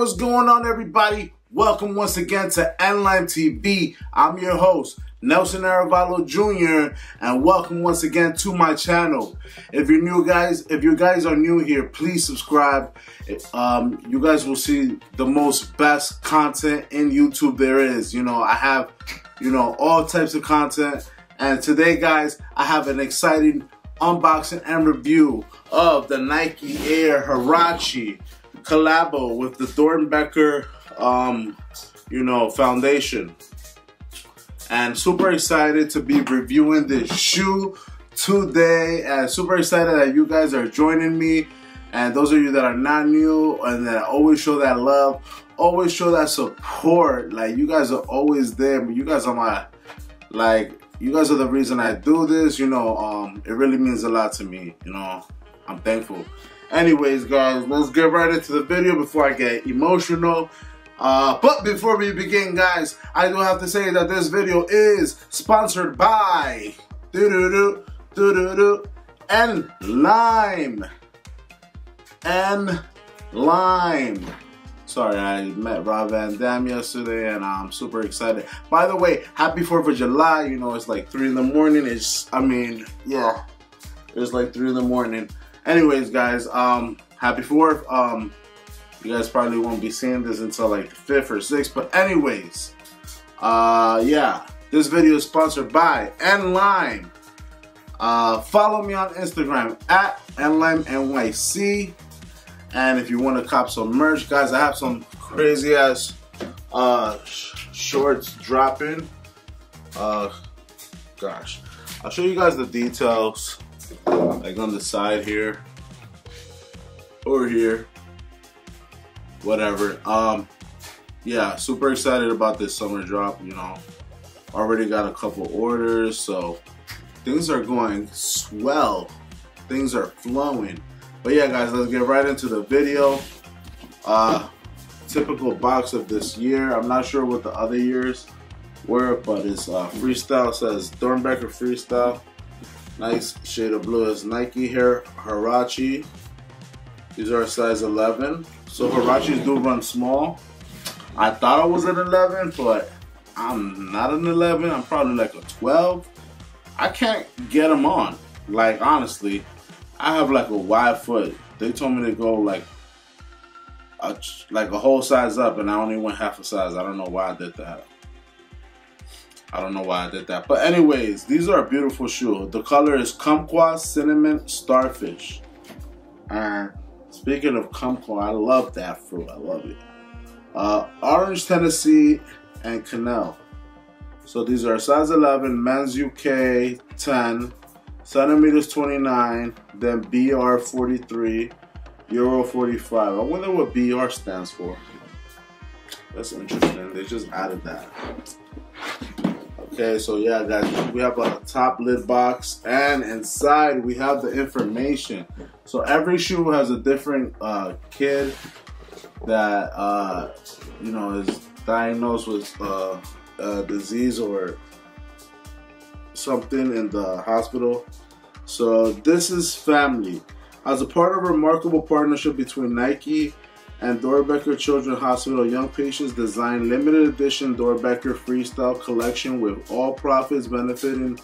what's going on, everybody? Welcome once again to Nlime TV. I'm your host, Nelson Arevalo Jr., and welcome once again to my channel. If you're new, guys, if you guys are new here, please subscribe. Um, you guys will see the most best content in YouTube there is. You know, I have, you know, all types of content. And today, guys, I have an exciting unboxing and review of the Nike Air Huarache collabo with the Doernbecher, um, you know, foundation. And super excited to be reviewing this shoe today. And super excited that you guys are joining me. And those of you that are not new and that always show that love, always show that support. Like you guys are always there. You guys are my, like, you guys are the reason I do this. You know, um, it really means a lot to me. You know, I'm thankful. Anyways, guys, let's get right into the video before I get emotional. Uh, but before we begin, guys, I do have to say that this video is sponsored by doo doo doo doo doo doo and Lime and Lime. Sorry, I met Rob Van Dam yesterday and I'm super excited. By the way, happy 4th of July. You know, it's like 3 in the morning. It's, I mean, yeah, it's like 3 in the morning. Anyways, guys, um, happy 4th. Um, you guys probably won't be seeing this until like the 5th or 6th. But anyways, uh, yeah, this video is sponsored by Nlime. Uh, follow me on Instagram at NlimeNYC. And if you want to cop some merch, guys, I have some crazy ass uh, sh shorts dropping. Uh, gosh, I'll show you guys the details like on the side here. Or here. Whatever. Um yeah super excited about this summer drop you know. Already got a couple orders so things are going swell. Things are flowing. But yeah guys let's get right into the video. Uh typical box of this year. I'm not sure what the other years were but it's uh freestyle says Doernbecher freestyle Nice shade of blue is Nike here, Huarache. These are a size 11. So Huaraches do run small. I thought I was an 11, but I'm not an 11. I'm probably like a 12. I can't get them on. Like, honestly, I have like a wide foot. They told me to go like a, like a whole size up, and I only went half a size. I don't know why I did that. I don't know why I did that. But anyways, these are a beautiful shoe. The color is Kumquat Cinnamon Starfish. And speaking of kumquat, I love that fruit. I love it. Uh, Orange Tennessee and Canal. So these are size 11, men's UK 10, centimeters 29, then BR 43, Euro 45. I wonder what BR stands for. That's interesting. They just added that. Okay, so yeah, guys, we have a top lid box, and inside we have the information. So every shoe has a different uh, kid that uh, you know is diagnosed with uh, a disease or something in the hospital. So this is family. As a part of a remarkable partnership between Nike and Doernbecher Children's Hospital Young Patients design limited edition Doernbecher Freestyle collection with all profits benefiting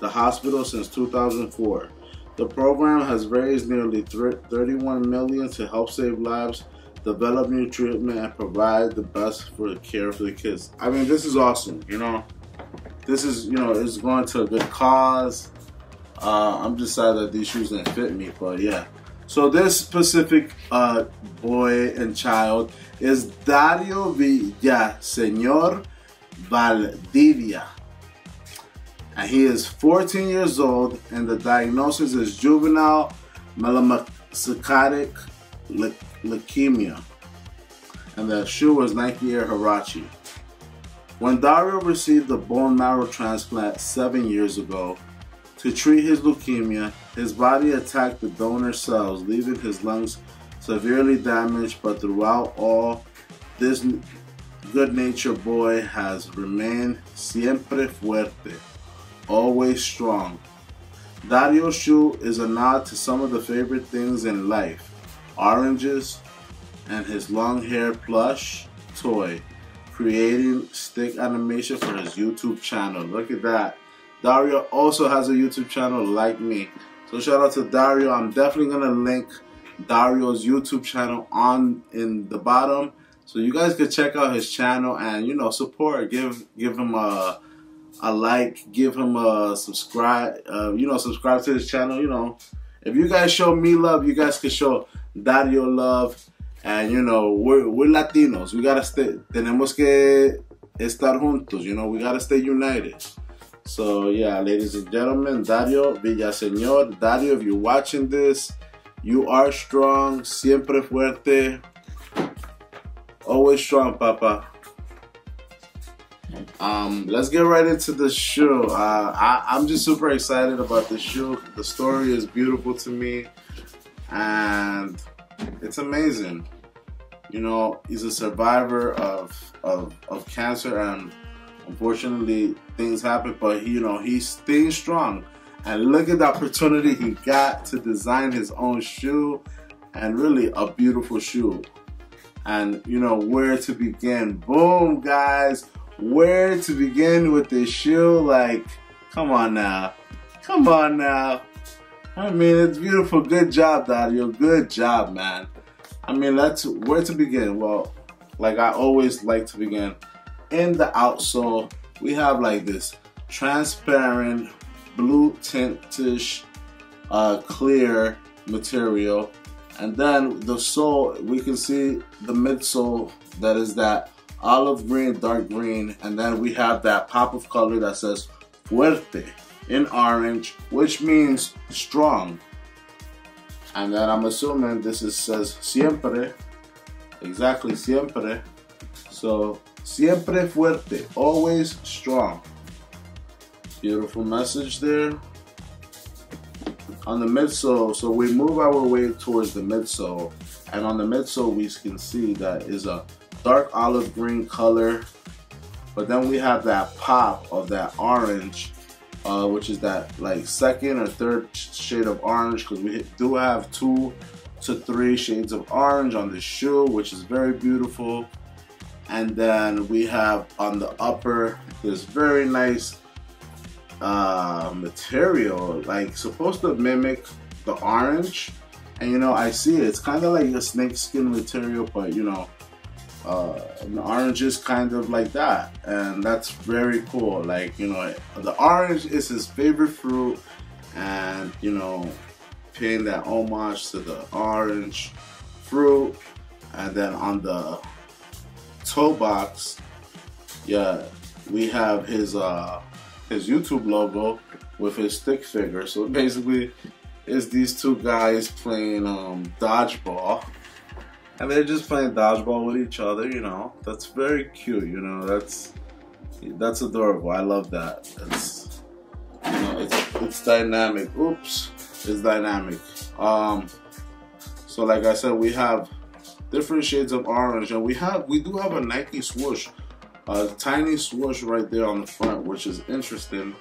the hospital since 2004. The program has raised nearly 31 million to help save lives, develop new treatment, and provide the best for the care for the kids. I mean, this is awesome. You know, this is you know is going to a good cause. Uh, I'm just sad that these shoes didn't fit me, but yeah. So this specific uh, boy and child is Dario Villaseñor Valdivia. And he is 14 years old and the diagnosis is juvenile myelocytic le leukemia. And the shoe was Nike Air Huarache. When Dario received the bone marrow transplant seven years ago, to treat his leukemia, his body attacked the donor cells, leaving his lungs severely damaged, but throughout all, this good-natured boy has remained siempre fuerte, always strong. Dario shoe is a nod to some of the favorite things in life, oranges and his long hair plush toy creating stick animation for his YouTube channel. Look at that. Dario also has a YouTube channel like me. So shout out to Dario. I'm definitely gonna link Dario's YouTube channel on in the bottom. So you guys can check out his channel and you know support. Give give him a a like, give him a subscribe. Uh, you know subscribe to his channel. You know if you guys show me love, you guys can show Dario love. And you know we're we're Latinos. We gotta stay. Tenemos que estar juntos. You know we gotta stay united. So yeah, ladies and gentlemen, Dario Villaseñor. Dario, if you're watching this, you are strong, siempre fuerte, always strong, Papa. Um, let's get right into the show. Uh, I, am just super excited about the show. The story is beautiful to me, and it's amazing. You know, he's a survivor of of, of cancer, and Unfortunately, things happen, but you know, he's staying strong. And look at the opportunity he got to design his own shoe and really a beautiful shoe. And you know, where to begin. Boom, guys. Where to begin with this shoe? Like, come on now. Come on now. I mean, it's beautiful. Good job, Dario. Good job, man. I mean, let's where to begin. Well, like I always like to begin in the outsole, we have like this transparent blue tintish uh, clear material. And then the sole, we can see the midsole that is that olive green, dark green. And then we have that pop of color that says fuerte in orange, which means strong. And then I'm assuming this is says siempre, exactly siempre. So Siempre fuerte, always strong. Beautiful message there. On the midsole, so we move our way towards the midsole, and on the midsole we can see that is a dark olive green color, but then we have that pop of that orange, uh, which is that like second or third shade of orange, because we do have two to three shades of orange on the shoe, which is very beautiful and then we have on the upper this very nice uh, material like supposed to mimic the orange. And you know I see it. it's kind of like a snake skin material but you know uh, the orange is kind of like that. And that's very cool. Like you know the orange is his favorite fruit. And you know paying that homage to the orange fruit. And then on the toe box, yeah, we have his uh his YouTube logo with his stick figure. So basically, it's these two guys playing um dodgeball, and they're just playing dodgeball with each other. You know, that's very cute. You know, that's that's adorable. I love that. It's you know, it's it's dynamic. Oops, it's dynamic. Um, so like I said, we have different shades of orange, and we have we do have a Nike swoosh, a tiny swoosh right there on the front, which is interesting.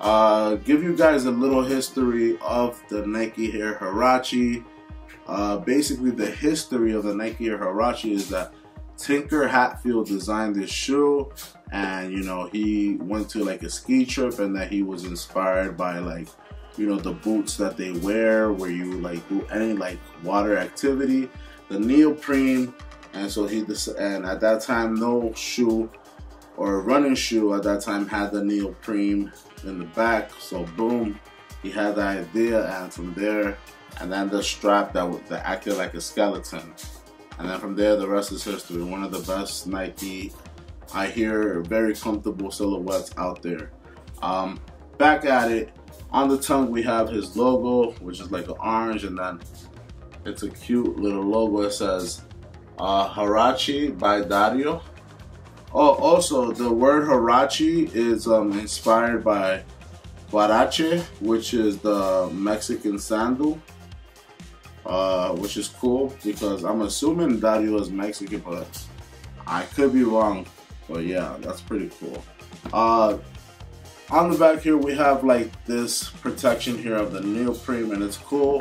Uh, give you guys a little history of the Nike Air Huarache. Uh, basically, the history of the Nike Air Huarache is that Tinker Hatfield designed this shoe, and you know he went to like a ski trip, and that he was inspired by like you know the boots that they wear, where you like do any like water activity the neoprene, and so he and at that time no shoe or running shoe at that time had the neoprene in the back. So boom, he had the idea, and from there, and then the strap that that acted like a skeleton, and then from there the rest is history. One of the best Nike, I hear, very comfortable silhouettes out there. Um, back at it, on the tongue we have his logo, which is like an orange, and then it's a cute little logo. It says uh, Huarache by Dario. Oh, also the word Harachi is um, inspired by Huarache, which is the Mexican sandal. Uh, which is cool because I'm assuming Dario is Mexican, but I could be wrong. But yeah, that's pretty cool. Uh, on the back here, we have like this protection here of the neoprene, and it's cool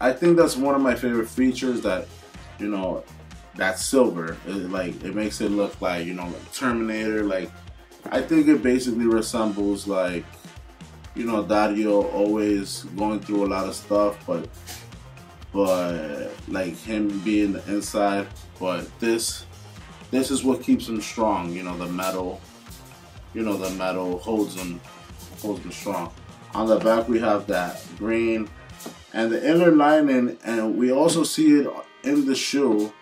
I think that's one of my favorite features that you know that silver. It, like it makes it look like you know like Terminator. Like I think it basically resembles like you know Dario always going through a lot of stuff, but but like him being the inside. But this this is what keeps him strong. You know the metal. You know the metal holds him holds him strong. On the back we have that green and the inner lining, and we also see it in the shoe.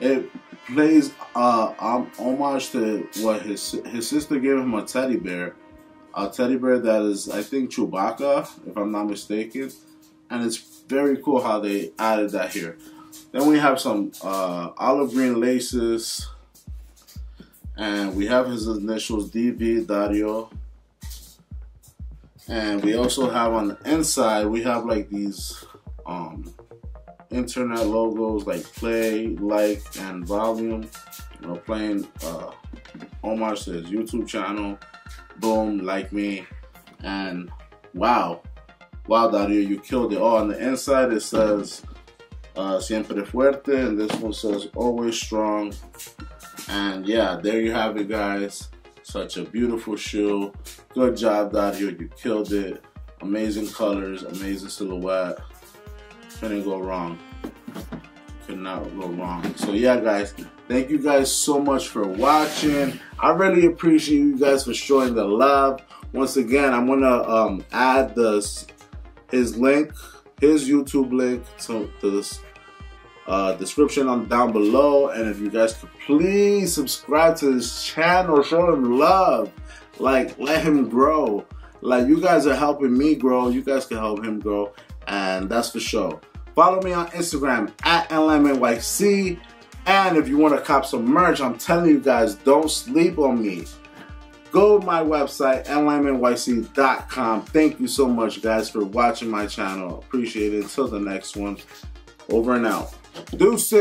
It plays uh, um, homage to what his his sister gave him a teddy bear, a teddy bear that is I think Chewbacca, if I'm not mistaken, and it's very cool how they added that here. Then we have some uh, olive green laces, and we have his initials DB Dario. And we also have on the inside, we have like these um, internet logos like play, like, and volume. You know, playing uh, Omar says YouTube channel, boom, like me, and wow, wow, Dario, you killed it. Oh, on the inside it says uh, siempre fuerte, and this one says always strong. And yeah, there you have it, guys. Such a beautiful shoe. Good job, Dario. You killed it. Amazing colors, amazing silhouette. Couldn't go wrong could not go wrong. So yeah, guys, thank you guys so much for watching. I really appreciate you guys for showing the love. Once again, I'm gonna um, add this his link, his YouTube link to, to this uh, description on down below. And if you guys could please subscribe to this channel, show him love, like let him grow. Like you guys are helping me grow, you guys can help him grow, and that's for sure. Follow me on Instagram at NlimeNYC. And if you want to cop some merch, I'm telling you guys, don't sleep on me. Go to my website, nlimenyc.com. Thank you so much, guys, for watching my channel. Appreciate it. Until the next one, over and out. deus.